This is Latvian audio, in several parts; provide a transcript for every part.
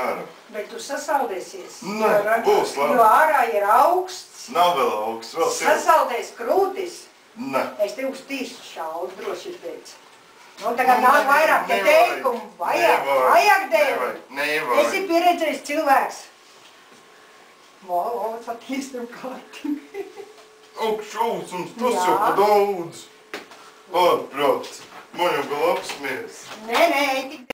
Ārā. Bet tu sasaldēsies. Nē, Jo būs labi. Jo ārā ir augsts, Nav vēl augsts, vēl silts. sasaldēs krūtis. Nē. Es tev uz tīšu šaudu droši pēc. Nu, tagad nāk vairāk te teikumu. Vajag, Nevajag, vajag dēļ. nevajag. Esi pieredzējis cilvēks. Vo, satīstam kārtīgi. Augšausums, tas Jā. jau pa daudz. Ārprāt, man jau vēl apsmies. Nē, nē, tik.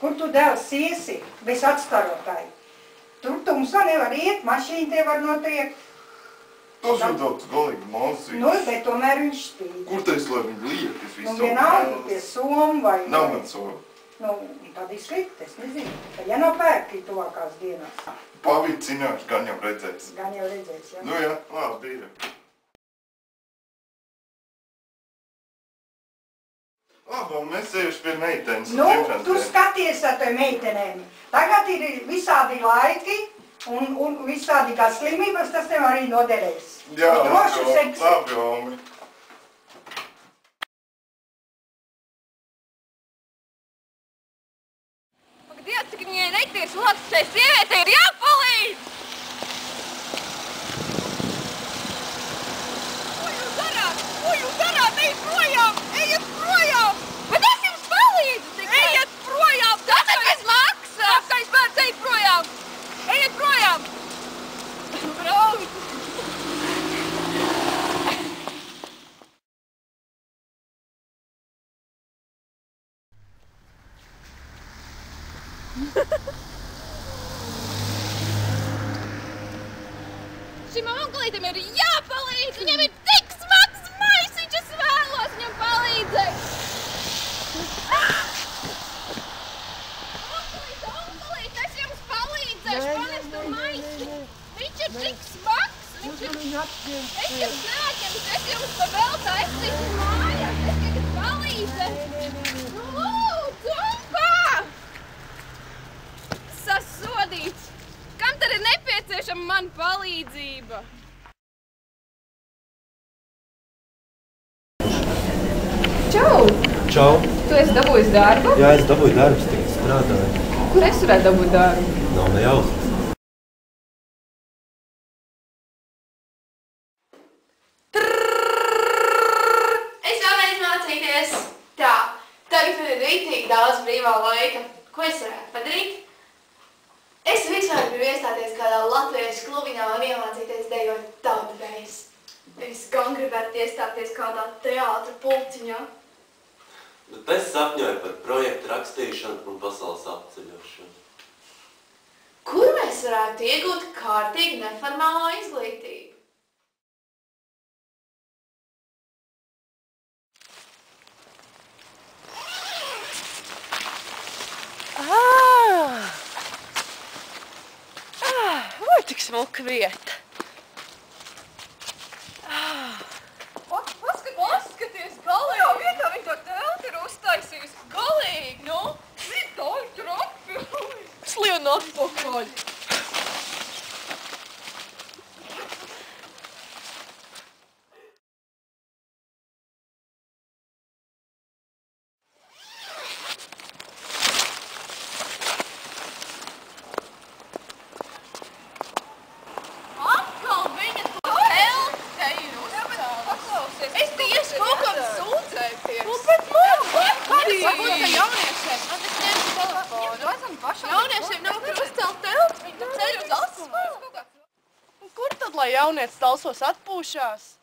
Kur tu dēls iesi bez atstarotāji? Tur tumsā nevar iet, mašīna te var notriekt. Tas jau tāds galīgi maziņš. Nu, bet tomēr viņš spīd. Kur tas, lai viņi liek, es Nu, visu vienalga pie somu vai... Nav man savu. Nu, tad ir slikti, es nezinu. Tad ja nav pērki tuvākās dienās, Pavicināšu, gan jau redzēs. gan jau redzēs, ja? Nu jā, labi ir. Labi, un mēs ejuši pie meitenes. Nu, tu skaties ar tiem meitenēm. Tagad ir visādi laiki un, un visādi kā slimības, tas tev arī noderēs. Jā, labi, labi, Omi. Ak, Dievs, cik viņai netieši lācis šai sievietei ir Šim onkulītam ir jāpalīdz! Viņam ir tik smags maisiņš, es vēlos viņam palīdzēt! Onkulīt, onkulīt, es jums palīdzēšu panest to maisiņu! Viņš ir tik smags! Viņš ir... Es jums neatņemšu, es jums pa veltā aizsīšu mājās! Es tagad palīdzēšu! Nu, lūdzu, onkā! Sasodīts! Kam tad ir nepieciešama mana palīdzība? Čau! Čau! Tu esi dabūjis darbu? Jā, es dabūju darbu, tikai strādāju. Kur es varētu dabūt darbu? Nav ne jausmas. Es vēlreiz mācīties. Tā, tagad man ir rītīgi daudz brīvā laika. Ko es varētu padarīt? Es vispār gribu iestāties kādā latviešu klubiņā un iemācīties dejot tautudējas. Es gan gribētu iestāties kādā teātra pulciņā. Bet es sapņoju par projektu rakstīšanu un pasaules apceļošanu. Kur mēs varētu iegūt kārtīgu neformālo izglītību? Ah! Ah, smuka vieta. Paskat, paskaties, galīgi! Jā, vietā viņa to telti ir uztaisījusi. Galīgi, nu! Viņa tā ir trapi! Slien atpakaļ. Atkal viņa to telti ir uztaisījusi. Es tieši kaut kam sūdzēties. Nu, bet man Varbūt, ka patīk. jauniešiem, man tas ņemt telefonu. Jauniešiem nav kur uzcelt telti, viņi tur ceļ uz asfaltu. Kur tad, lai jaunietis talsos atpūšās?